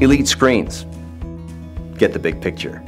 Elite Screens. Get the big picture.